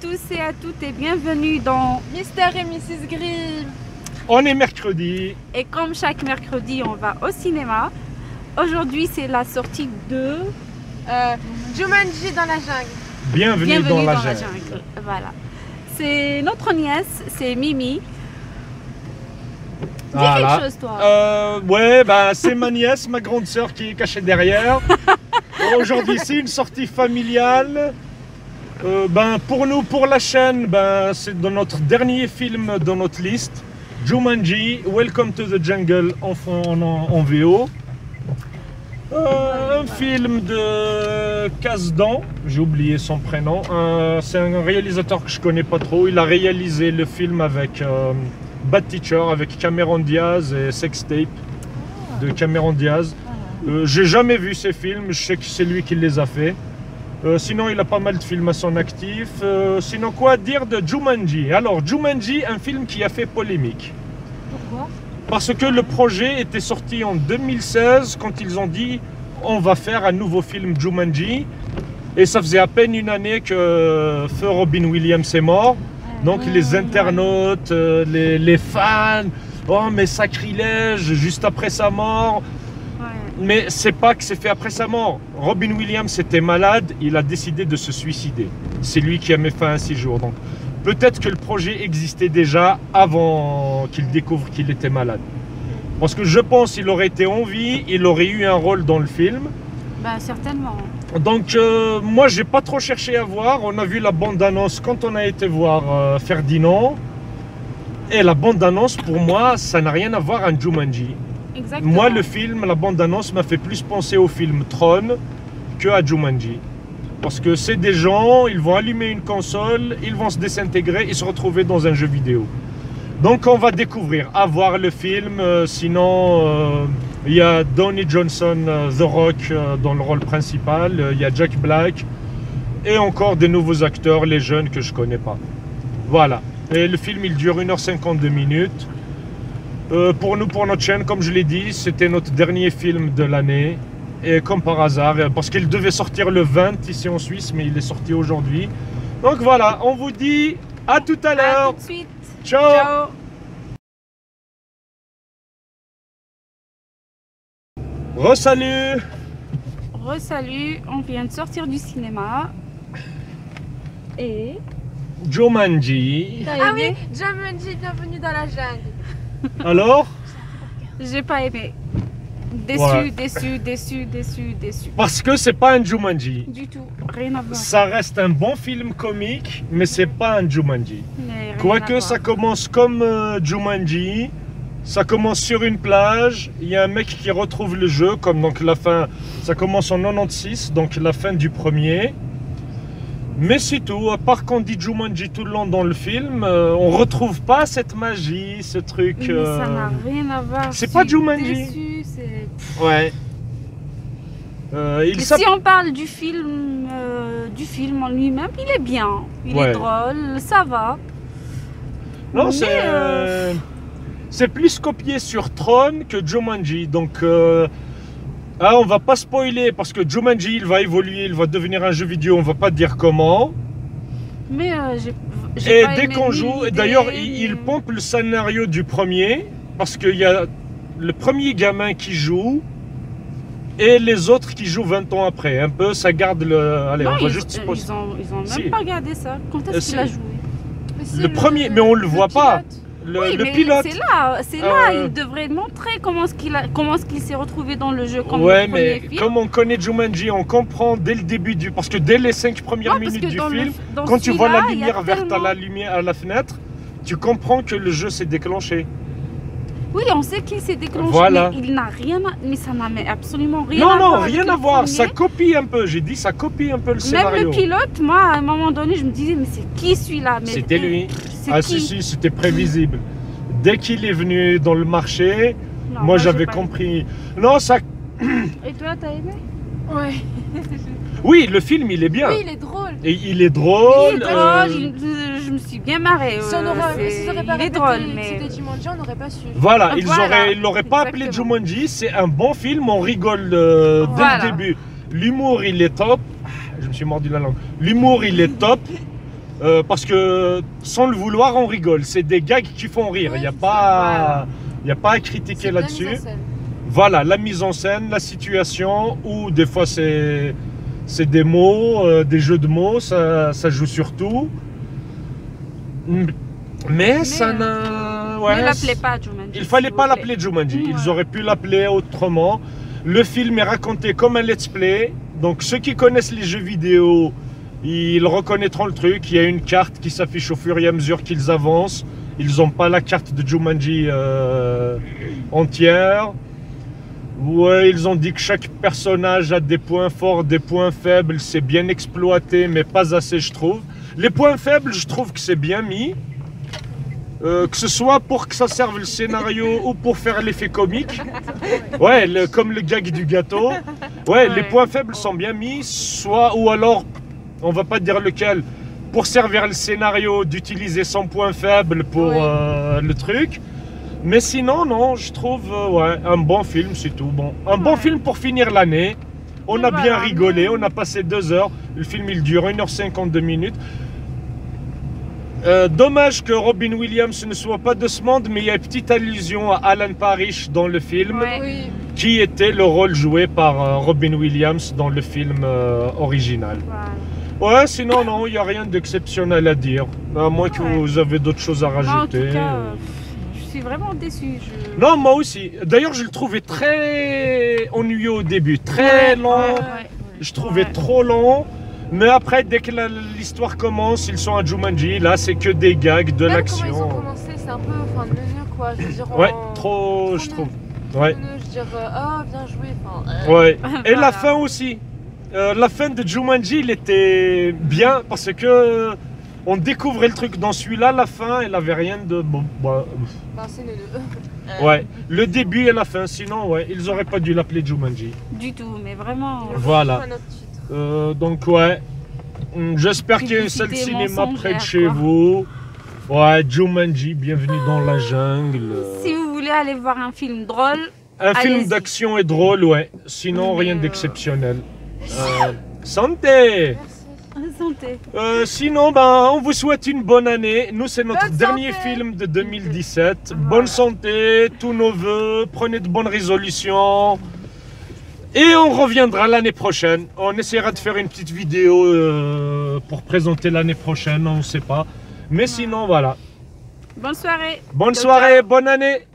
tous et à toutes et bienvenue dans Mister et Mrs. Grimm. On est mercredi. Et comme chaque mercredi, on va au cinéma. Aujourd'hui, c'est la sortie de Euh, Jumanji dans la jungle. Bienvenue, Bienvenue dans, la dans jungle. jungle. Voilà. C'est notre nièce, c'est Mimi. Dis Voilà. quelque chose, toi. Euh, ouais, bah, c'est ma nièce, ma grande sœur qui est cachée derrière. Aujourd'hui, c'est une sortie familiale. Euh, ben, pour nous, pour la chaîne, ben, c'est notre dernier film dans notre liste. Jumanji, Welcome to the Jungle en, VO. Euh, un film de Kasdan, j'ai oublié son prénom. Euh, c'est un réalisateur que je connais pas trop. Il a réalisé le film avec Bad Teacher, avec Cameron Diaz et Sex Tape de Cameron Diaz. J'ai jamais vu ces films, je sais que c'est lui qui les a fait. Euh, sinon, il a pas mal de films à son actif. Euh, sinon, quoi dire de Jumanji? Alors, Jumanji, un film qui a fait polémique. Pourquoi? Parce que le projet était sorti en 2016 quand ils ont dit on va faire un nouveau film Jumanji. Et ça faisait à peine une année que Feu Robin Williams est mort. Donc les internautes, euh, les, les fans, oh mais sacrilège, juste après sa mort. Mais c'est pas que c'est fait après sa mort. Robin Williams était malade, il a décidé de se suicider. C'est lui qui a mis fin à six jours. Donc peut-être que le projet existait déjà avant qu'il découvre qu'il était malade. Parce que je pense qu'il aurait été en vie, il aurait eu un rôle dans le film. Bah, certainement. Donc euh, moi j'ai pas trop cherché à voir. On a vu la bande-annonce quand on a été voir euh, Ferdinand. Et la bande-annonce pour moi ça n'a rien à voir avec Jumanji. Moi le film, la bande-annonce m'a fait plus penser au film Tron que à Jumanji. Parce que c'est des gens, ils vont allumer une console, ils vont se désintégrer et se retrouver dans un jeu vidéo. Donc on va découvrir, à voir le film. euh, sinon, euh, il y a Donnie Johnson, euh, The Rock dans le rôle principal. Il y a Jack Black et encore des nouveaux acteurs, les jeunes que je connais pas. Voilà. Et le film, il dure 1h52 minutes. Euh, pour nous, pour notre chaîne, comme je l'ai dit, c'était notre dernier film de l'année. Et comme par hasard, euh, parce qu'il devait sortir le 20 ici en Suisse, mais il est sorti aujourd'hui. Donc voilà, on vous dit à tout à À l'heure. tout de suite. Ciao. Ciao. Resalut. Resalut, on vient de sortir du cinéma. Et. Jumanji. T'as Ah oui, Jumanji, bienvenue dans la jungle. Alors? J'ai pas aimé. Déçu, Ouais. déçu, déçu, déçu, déçu. Parce que c'est pas un Jumanji. Du tout, rien à voir. Ça reste un bon film comique, mais c'est pas un Jumanji. Quoique ça commence comme euh, Jumanji, ça commence sur une plage, il y a un mec qui retrouve le jeu, comme donc la fin, ça commence en 96, donc la fin du premier. Mais c'est tout, à part qu'on dit Jumanji tout le long dans le film, euh, on retrouve pas cette magie, ce truc. Mais ça euh, n'a rien à voir. c'est pas Jumanji. déçue, Ouais. Euh, il si on parle du film, euh, du film en lui-même, il est bien, il Ouais. est drôle, ça va. Non, c'est. plus copié sur Tron que Jumanji. Donc, ah, on va pas spoiler parce que Jumanji, il va évoluer, il va devenir un jeu vidéo, on va pas dire comment. Mais euh, j'ai. Et pas dès qu'on joue, d'ailleurs, il, pompe le scénario du premier parce qu'il y a le premier gamin qui joue. Et les autres qui jouent 20 ans après. Un peu, ça garde le. Allez, Non, on va ils, juste ils ont, ils ont même Si. pas regardé ça. Quand est-ce qu'il a joué? Le premier, mais on le voit pas. Le, Oui, le mais pilote. c'est là, c'est là, Euh, il devrait montrer comment est-ce qu'il a, comment est-ce qu'il s'est retrouvé dans le jeu comme ouais, le mais film. comme on connaît Jumanji, on comprend dès le début du. Parce que dès les 5 premières Non, minutes du le- film, quand tu vois la lumière verte à la, lumière, à la fenêtre, tu comprends que le jeu s'est déclenché. Oui, on sait qu'il s'est déclenché, Voilà. mais il n'a rien, à- mais ça n'a absolument rien non, à voir non, avec rien à voir. premier. Ça copie un peu. J'ai dit, ça copie un peu le Même scénario. le pilote, moi, à un moment donné, je me disais, mais c'est qui celui-là? C'était lui. Ah, qui si, si, c'était prévisible. Dès qu'il est venu dans le marché, Non, moi j'avais compris. Non, ça. aimé. Et toi, t'as aimé? Ouais. Oui, le film, il est bien. Oui, il est drôle. Et il est drôle. Il est drôle, euh, je, je me suis bien marrée. Si on euh, aurait, c'est- si on aurait pas il est drôle, mais. c'était Jumanji, on n'aurait pas su. Voilà, Ah, ils voilà, auraient, ils l'auraient pas appelé. Jumanji. C'est un bon film, on rigole euh, dès Voilà. le début. L'humour, il est top. Je me suis mordu la langue. L'humour, il est top. Euh, parce que sans le vouloir, on rigole. C'est des gags qui font rire. Il n'y a, pas- y a pas à critiquer là-dessus. Voilà, la mise en scène, la situation, ou des fois c'est des mots, euh, des jeux de mots, ça, ça joue sur tout. Mais, ça euh, n'a. ouais, ne pas Jumanji. Il fallait pas l'appeler Jumanji. Ils Ouais. auraient pu l'appeler autrement. Le film est raconté comme un let's play. Donc ceux qui connaissent les jeux vidéo, ils reconnaîtront le truc. Il y a une carte qui s'affiche au fur et à mesure qu'ils avancent. Ils n'ont pas la carte de Jumanji euh, entière. Ouais, ils ont dit que chaque personnage a des points forts, des points faibles. C'est bien exploité, mais pas assez, je trouve. Les points faibles, je trouve que c'est bien mis. Euh, que ce soit pour que ça serve le scénario ou pour faire l'effet comique. Ouais, le- comme le gag du gâteau. Ouais, les Ouais. points faibles sont bien mis, soit ou alors, on va pas dire lequel, pour servir le scénario d'utiliser son point faible pour Oui. euh, le truc. Mais sinon, non, je trouve euh, ouais, un bon film, c'est tout. Bon, un bon film pour finir l'année. On a Voilà. bien rigolé, on a passé deux heures. Le film, il dure 1h52 minutes. Euh, dommage que Robin Williams ne soit pas de ce monde, mais il y a une petite allusion à Alan Parrish dans le film, Ouais. Oui. qui était le rôle joué par Robin Williams dans le film euh, original. Voilà. Ouais, sinon, non, il n'y a rien d'exceptionnel à dire. À moins que vous avez d'autres choses à Moi, en rajouter. tout cas, euh, je suis vraiment déçue. Je... Non, moi aussi. D'ailleurs, je le trouvais très ennuyeux au début, très Ouais, ouais. Je trouvais trop long. Mais après, dès que l'histoire commence, ils sont à Jumanji. Là, c'est que des gags, de l'action. ils ont commencé, c'est un peu enfin, neuneux quoi. Je veux dire, Ouais, en- trop, je trouve. Ouais. Je veux dire, euh, ah, bien joué. Enfin, euh, Ouais. Et la fin aussi. Euh, la fin de Jumanji, il était bien parce que euh, on découvrait le truc dans celui-là. La fin, elle avait rien de bon. bah, c'est neuneux. ouais. Le début et la fin. Sinon, ouais, ils auraient pas dû l'appeler Jumanji. Du tout, mais vraiment. Voilà. Euh, donc ouais. Hum, J'espère qu'il y a une salle de Publicité cinéma près de chez quoi. vous. Ouais, Jumanji, bienvenue dans la jungle. Si vous voulez aller voir un film drôle, Un film d'action et drôle, ouais. Sinon, rien euh, d'exceptionnel. Euh, santé santé. Euh, Sinon, ben, on vous souhaite une bonne année. Nous, c'est notre Bonne dernier santé. film de 2017. Voilà. Bonne santé, tous nos voeux, prenez de bonnes résolutions. Et on reviendra l'année prochaine. On essaiera de faire une petite vidéo euh, pour présenter l'année prochaine, on ne sait pas. Mais sinon, voilà. Bonne soirée. Bonne soirée, bonne année